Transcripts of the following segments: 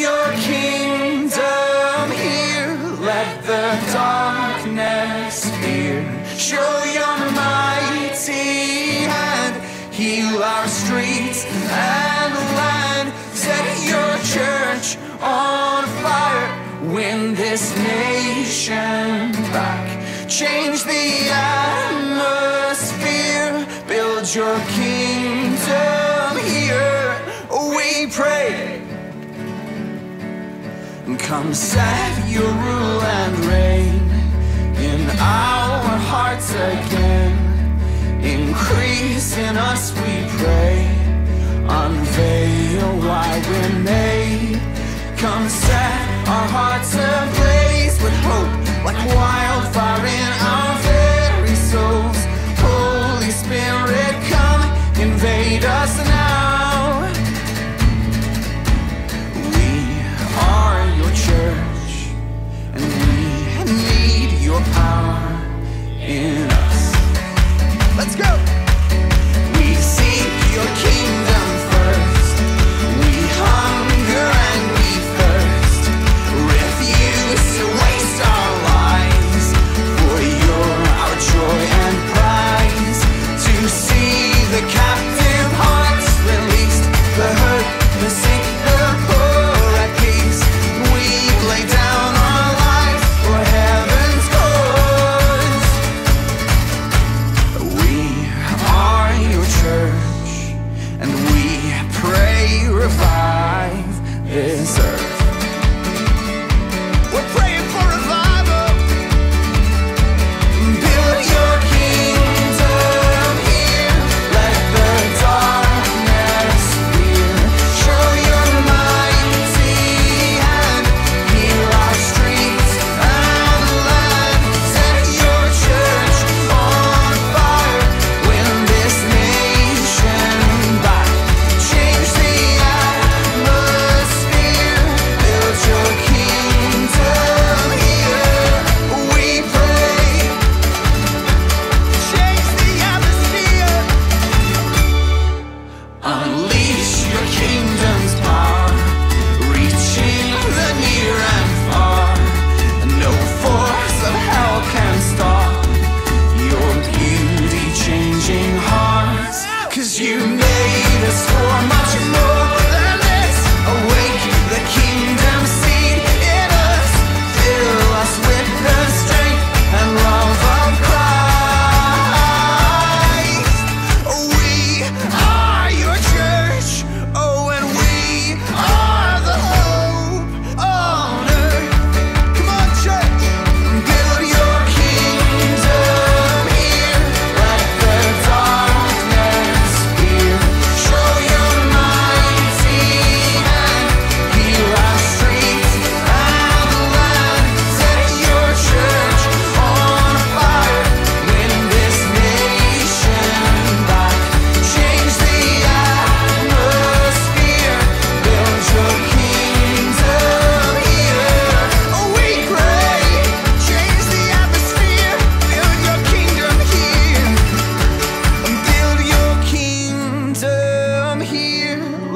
your kingdom here. Let the darkness fear. Show your mighty hand. Heal our streets and land. Set your church on fire. Win this nation back. Change the atmosphere. Build your kingdom Come set your rule and reign in our hearts again. Increase in us, we pray. Unveil why we're made. Come set our hearts ablaze with hope, like wine.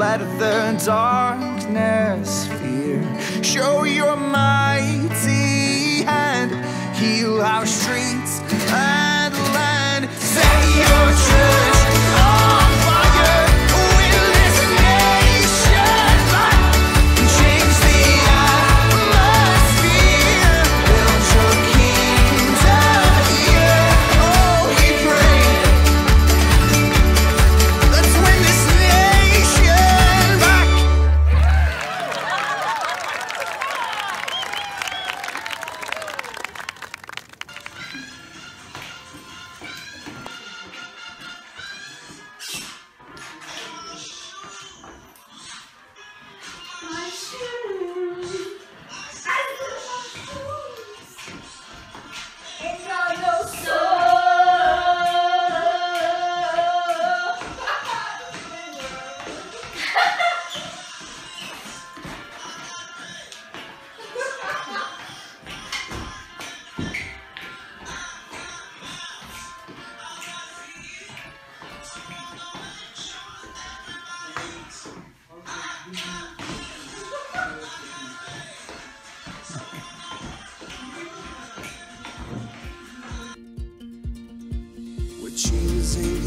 let the darkness fear. Show your mighty hand, heal our streets and land. Say your truth.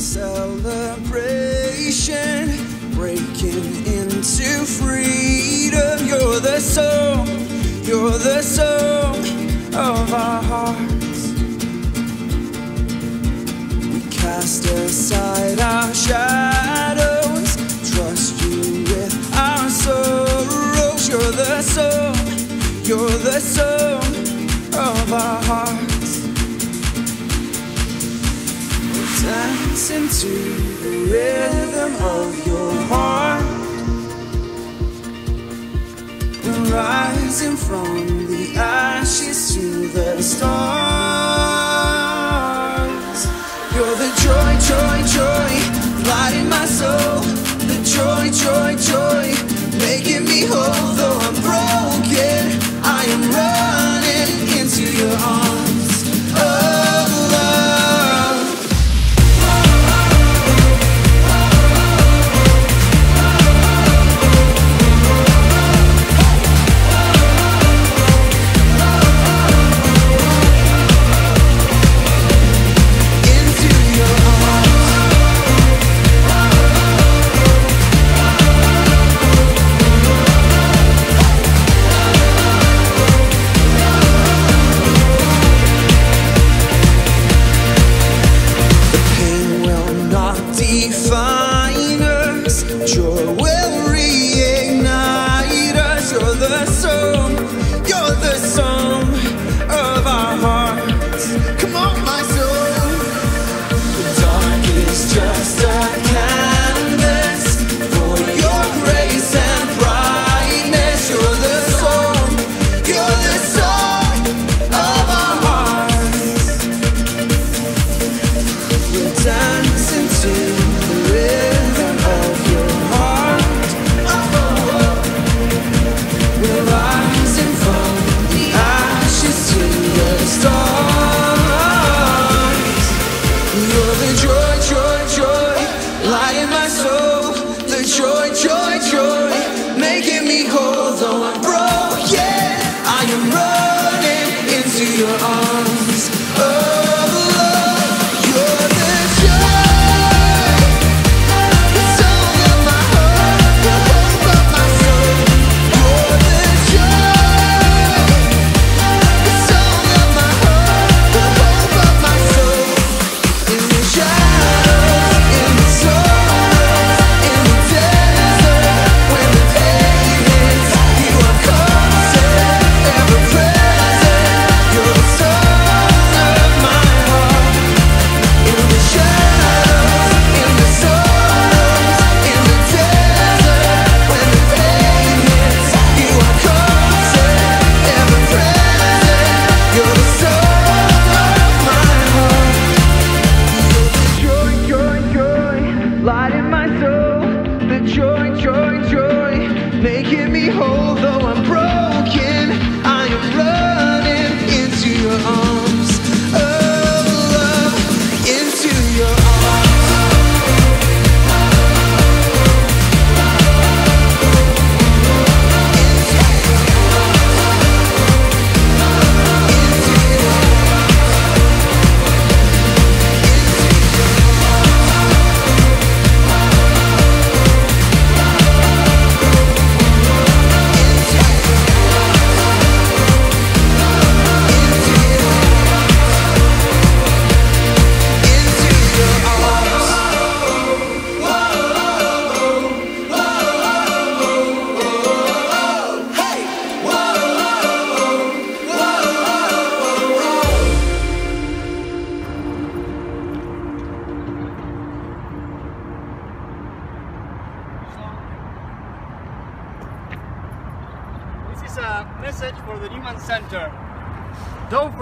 celebration, breaking into freedom. You're the soul, you're the soul of our hearts. We cast aside our shadows, trust you with our sorrows. You're the soul, you're the soul. listen to the rhythm of your heart. Rising from the ashes to the stars. You're the joy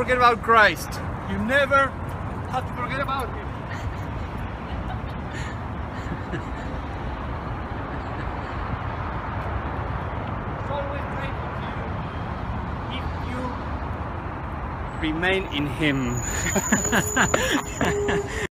forget about Christ. You never have to forget about him. it's always you if you remain in him.